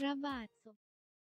พระบาทสม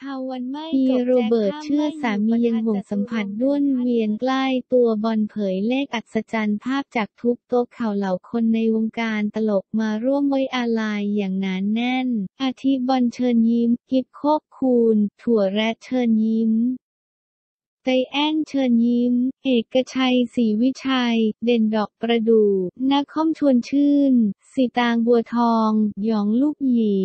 ภาวันไม่มีจบโรเบิร์ตแจ็คเชื่อข้ามสาไม่มีอยู่ยังห่วงประทัดสัมผัสจตุรงค์ด้วนถึงขั้นเวียนใกล้ตัวบอลเผยเลขอัศจรรย์ภาพจากทุกโต๊ะข่าวเหล่าคนในวงการตลกมาร่วมไว้อาลัยอย่างหนานแน่น อาทิบอลเชิญยิ้ม กิฟโคกคูณ ถั่วแระเชิญยิ้ม ไตแอนเชิญยิ้ม เอกชัยศรีวิชัย เด่นดอกประดู่นักคอมชวนชื่น สีตางบัวทอง หยองลูกหยี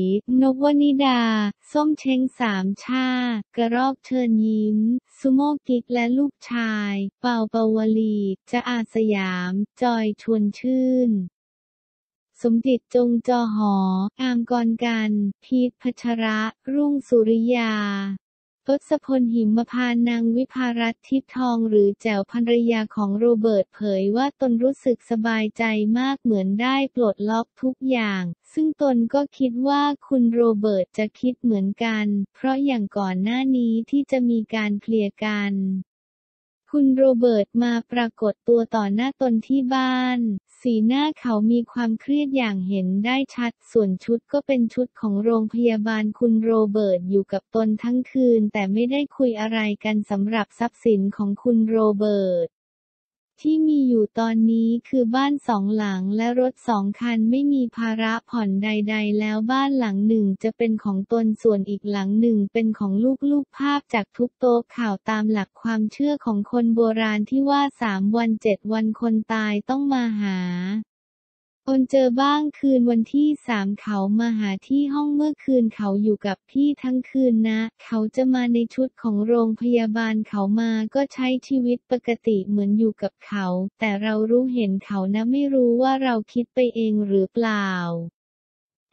นกวนิดา ส้มเช้งสามชา กระรอกเชิญยิ้ม สุโมกิกและลูกชาย เป่าเปาวลีจะอาสยาม จอยชวนชื่นสมจิตจงจอหอ อามกรกัน พีทพัชระ รุ่งสุริยา ทศพลหิมพานต์นางวิภารัตทิพย์ทองหรือแจ๋วภรรยาของโรเบิร์ตเผยว่าตนรู้สึกสบายใจมากเหมือนได้ปลดล็อกทุกอย่าง ซึ่งตนก็คิดว่าคุณโรเบิร์ตจะคิดเหมือนกัน เพราะอย่างก่อนหน้านี้ที่จะมีการเคลียร์กัน คุณโรเบิร์ตมาปรากฏตัวต่อหน้าตนที่บ้าน สีหน้าเขามีความเครียดอย่างเห็นได้ชัด ส่วนชุดก็เป็นชุดของโรงพยาบาลคุณโรเบิร์ตอยู่กับตนทั้งคืน แต่ไม่ได้คุยอะไรกันสำหรับทรัพย์สินของคุณโรเบิร์ต ที่มีอยู่ตอนนี้คือบ้านสองหลังและรถสองคันไม่มีภาระผ่อนใด ๆ แล้วบ้านหลังหนึ่งจะเป็นของตนส่วนอีกหลังหนึ่งเป็นของลูกๆภาพจากทุกโต๊ะข่าวตามหลักความเชื่อของคนโบราณที่ว่าสามวันเจ็ดวันคนตายต้องมาหา คนเจอบ้างคืนวันที่สามเขามาหาที่ห้องเมื่อคืนเขาอยู่กับพี่ทั้งคืนนะ เขาจะมาในชุดของโรงพยาบาลเขามาก็ใช้ชีวิตปกติเหมือนอยู่กับเขา แต่เรารู้เห็นเขานะไม่รู้ว่าเราคิดไปเองหรือเปล่า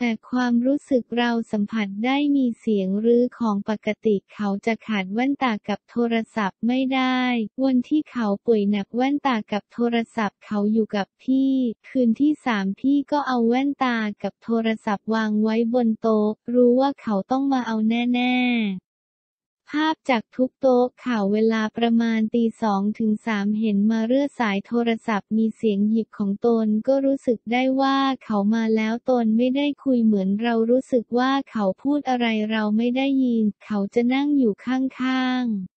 แต่ความรู้สึกเราสัมผัสได้มีเสียงรื้อของปกติเขาจะขาดแว่นตากับโทรศัพท์ไม่ได้ วันที่เขาป่วยหนักแว่นตากับโทรศัพท์เขาอยู่กับพี่ คืนที่สามพี่ก็เอาแว่นตากับโทรศัพท์วางไว้บนโต๊ะ รู้ว่าเขาต้องมาเอาแน่ ๆ ภาพจากทุกโต๊ะข่าวเวลาประมาณตีสองถึงสามเห็นมาเรื่อสายโทรศัพท์มีเสียงหยิบของตนก็รู้สึกได้ว่าเขามาแล้วตนไม่ได้คุยเหมือนเรารู้สึกว่าเขาพูดอะไรเราไม่ได้ยิน เขาจะนั่งอยู่ข้างๆ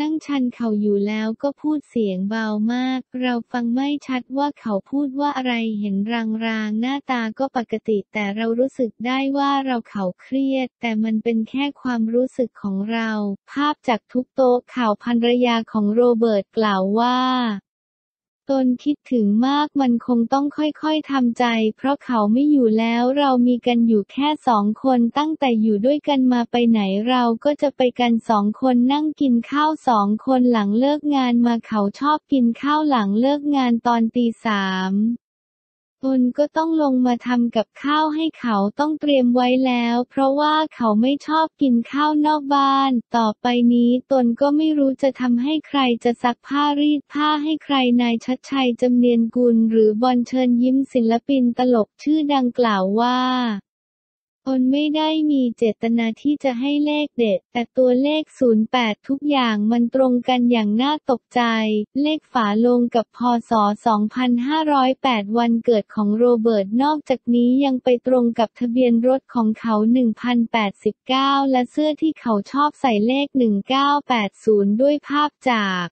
นั่งชันเขาอยู่แล้วก็พูดเสียงเบามาก เราฟังไม่ชัดว่าเขาพูดว่าอะไรเห็นรางๆ หน้าตาก็ปกติแต่เรารู้สึกได้ว่าเราเขาเครียด แต่มันเป็นแค่ความรู้สึกของเรา ภาพจากทุกโต๊ะข่าวภรรยาของโรเบิร์ตกล่าวว่า ตนคิดถึงมากมันคงต้องค่อยๆทำใจ เพราะเขาไม่อยู่แล้วเรามีกันอยู่แค่สองคนตั้งแต่อยู่ด้วยกันมาไปไหนเราก็จะไปกันสองคนนั่งกินข้าวสองคนหลังเลิกงานมาเขาชอบกินข้าวหลังเลิกงานตอนตีสาม ตนก็ต้องลงมาทำกับข้าวให้เขาต้องเตรียมไว้แล้ว เพราะว่าเขาไม่ชอบกินข้าวนอกบ้าน ต่อไปนี้ตนก็ไม่รู้จะทำให้ใครจะซักผ้ารีดผ้าให้ใครนายชัดชัยจำเนียนกุลหรือบอลเชิญยิ้มศิลปินตลกชื่อดังกล่าวว่า ตนไม่ได้มีเจตนาที่จะให้เลขเด็ด แต่ตัวเลข 08 ทุกอย่างมันตรงกันอย่างน่าตกใจ เลขฝาลงกับพศ 2508 วันเกิดของโรเบิร์ต นอกจากนี้ยังไปตรงกับทะเบียนรถของเขา 1089 และเสื้อที่เขาชอบใส่เลข 1980 ด้วยภาพจาก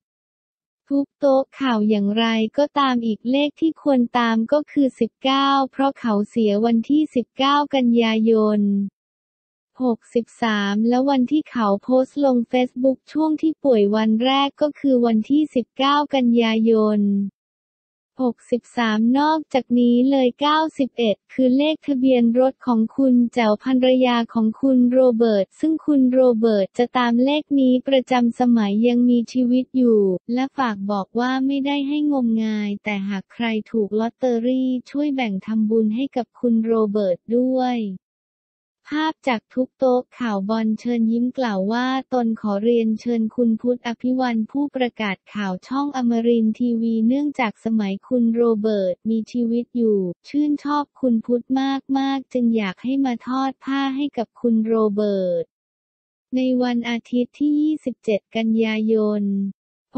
ทุกโต๊ะข่าวอย่างไรก็ตามอีกเลขที่ควรตามก็คือ 19 เพราะเขาเสียวันที่ 19 กันยายน 63 และวันที่เขาโพสต์ลงเฟซบุ๊กช่วงที่ป่วยวันแรกก็คือวันที่ 19 กันยายน 63 นอกจากนี้เลย 91 คือเลขทะเบียนรถของคุณแจ๋วภรรยาของคุณโรเบิร์ต ซึ่งคุณโรเบิร์ตจะตามเลขนี้ประจำสมัยยังมีชีวิตอยู่ และฝากบอกว่าไม่ได้ให้งมงาย แต่หากใครถูกลอตเตอรี่ช่วยแบ่งทำบุญให้กับคุณโรเบิร์ตด้วย ภาพจากทุบโต๊ะข่าวบอลเชิญยิ้มกล่าวว่า ตนขอเรียนเชิญคุณพุทธอภิวรรณผู้ประกาศข่าวช่องอมรินทร์ทีวีเนื่องจากสมัยคุณโรเบิร์ตมีชีวิตอยู่ ชื่นชอบคุณพุทธมากๆ จึงอยากให้มาทอดผ้าให้กับคุณโรเบิร์ตในวันอาทิตย์ที่ 27 กันยายน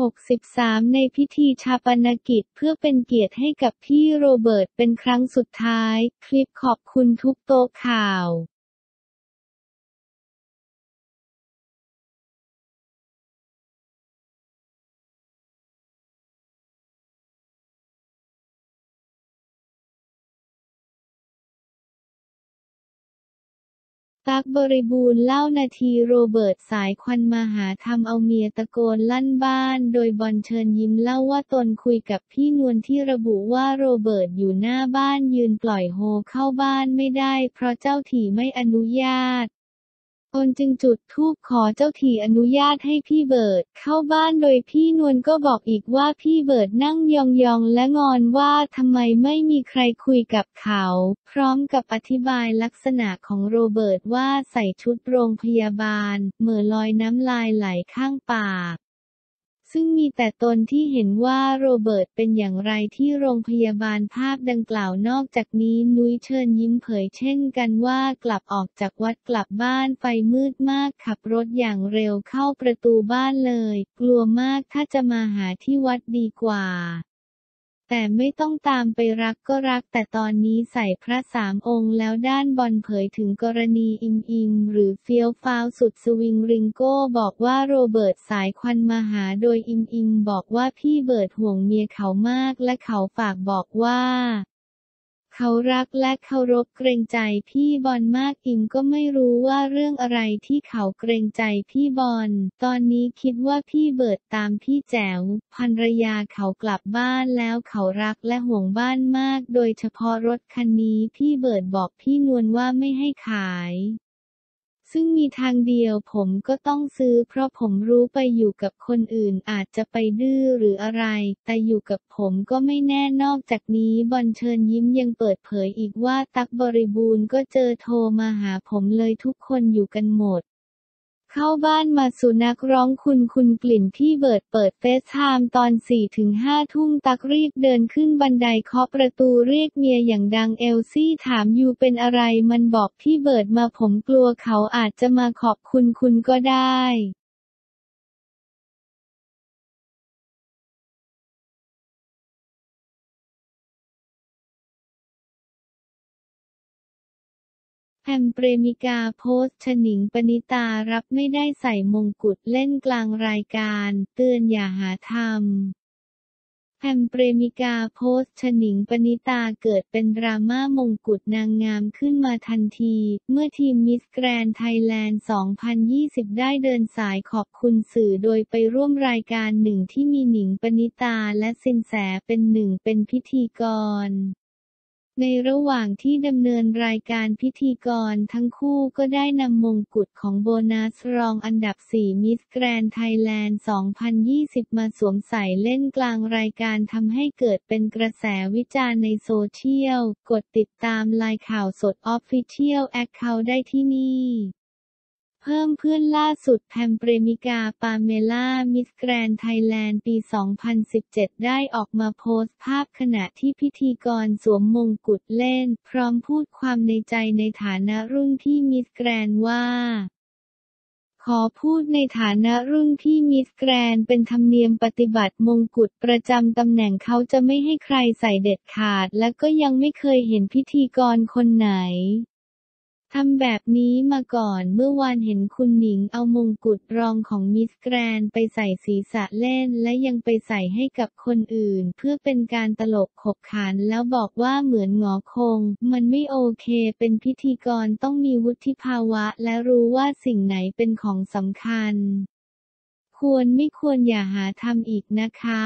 63 ในพิธีชาปนกิจเพื่อเป็นเกียรติให้กับพี่โรเบิร์ตเป็นครั้งสุดท้าย คลิปขอบคุณทุกโต๊ะข่าว ตักบริบูรณ์เล่านาทีโรเบิร์ตสายควันมาหาทำเอาเมียตะโกนลั่นบ้าน โดยบอลเชิญยิ้มเล่าว่าตนคุยกับพี่นวลที่ระบุว่าโรเบิร์ตอยู่หน้าบ้านยืนปล่อยโฮเข้าบ้านไม่ได้ เพราะเจ้าที่ไม่อนุญาต ตนจึงจุดธูปขอเจ้าที่อนุญาตให้พี่เบิร์ตเข้าบ้านโดยพี่นวลก็บอกอีกว่าพี่เบิร์ตนั่งยองๆและงอนว่าทำไมไม่มีใครคุยกับเขา พร้อมกับอธิบายลักษณะของโรเบิร์ตว่าใส่ชุดโรงพยาบาล เหม่อลอยน้ำลายไหลข้างปาก ซึ่งมีแต่ตนที่เห็นว่าโรเบิร์ตเป็นอย่างไรที่โรงพยาบาลภาพดังกล่าวนอกจากนี้นุ้ยเชิญยิ้มเผยเช่นกันว่ากลับออกจากวัดกลับบ้านไฟมืดมากขับรถอย่างเร็วเข้าประตูบ้านเลย กลัวมากถ้าจะมาหาที่วัดดีกว่า แต่ไม่ต้องตามไปรักก็รักแต่ตอนนี้ใส่พระสามองค์แล้วด้านบอลเผยถึงกรณีอิมอิมหรือเฟียวฟาวสุดสวิงริงโก้บอกว่าโรเบิร์ตสายควันมาหาโดยอิมอิมบอกว่าพี่เบิร์ตห่วงเมียเขามากและเขาฝากบอกว่า เขารักและเคารพเกรงใจพี่บอลมากอิมก็ไม่รู้ว่าเรื่องอะไรที่เขาเกรงใจพี่บอล ตอนนี้คิดว่าพี่เบิร์ตตามพี่แจ๋วภรรยาเขากลับบ้านแล้วเขารักและห่วงบ้านมาก โดยเฉพาะรถคันนี้พี่เบิดบอกพี่นวลว่าไม่ให้ขาย ซึ่งมีทางเดียวผมก็ต้องซื้อ เพราะผมรู้ไปอยู่กับคนอื่นอาจจะไปดื้อหรืออะไร แต่อยู่กับผมก็ไม่แน่นอกจากนี้บอลเชิญยิ้มยังเปิดเผยอีกว่าตักบริบูรณ์ก็เจอโทรมาหาผมเลยทุกคนอยู่กันหมด เข้าบ้านมาสุนักร้องคุณคุณกลิ่นพี่เบิร์ดเปิดเฟซไทม์ตอน4ถึง5ทุ่มตักรีบเดินขึ้นบันไดเคาะประตูเรียกเมียอย่างดังเอลซี่ถามอยู่เป็นอะไรมันบอกพี่เบิร์ดมาผมกลัวเขาอาจจะมาขอบคุณคุณก็ได้ แพมเปรมิกาโพสต์ฉะหนิงปณิตารับไม่ได้ใส่มงกุฎเล่นกลางรายการ เตือนอย่าหาทำแพมเปรมิกาโพสต์ฉะหนิงปณิตาเกิดเป็นดราม่ามงกุฎนางงามขึ้นมาทันที เมื่อทีมมิสแกรนด์ไทยแลนด์ 2020 ได้เดินสายขอบคุณสื่อโดยไปร่วมรายการหนึ่งที่มีหนิงปณิตาและซินแสเป็นหนึ่งเป็นพิธีกรในระหว่างที่ดำเนินรายการพิธีกรทั้งคู่ก็ได้นำมงกุฎของโบนัสรองอันดับ 4 มิสแกรนด์ไทยแลนด์ 2020 มาสวมใส่เล่นกลางรายการทำให้เกิดเป็นกระแสวิจารณ์ในโซเชียล กดติดตามไลน์ข่าวสด official account ได้ที่นี่ เพิ่มเพื่อนล่าสุดแพมเปรมิกาปาเมล่ามิสแกรนด์ไทยแลนด์ปี 2017 ได้ออกมาโพสต์ภาพขณะที่พิธีกรสวมมงกุฎเล่น พร้อมพูดความในใจในฐานะรุ่นที่มิสแกรนด์ว่า ขอพูดในฐานะรุ่นที่มิสแกรนด์เป็นธรรมเนียมปฏิบัติมงกุฎประจำตำแหน่งเขาจะไม่ให้ใครใส่เด็ดขาด และก็ยังไม่เคยเห็นพิธีกรคนไหน ทำแบบนี้มาก่อนเมื่อวานเห็นคุณหนิงเอามงกุฎรองของมิสแกรนด์ไปใส่ศีรษะเล่น และยังไปใส่ให้กับคนอื่น เพื่อเป็นการตลกขบขันแล้วบอกว่าเหมือนหงอคง มันไม่โอเคเป็นพิธีกรต้องมีวุฒิภาวะ และรู้ว่าสิ่งไหนเป็นของสำคัญควรไม่ควรอย่าหาทำอีกนะคะ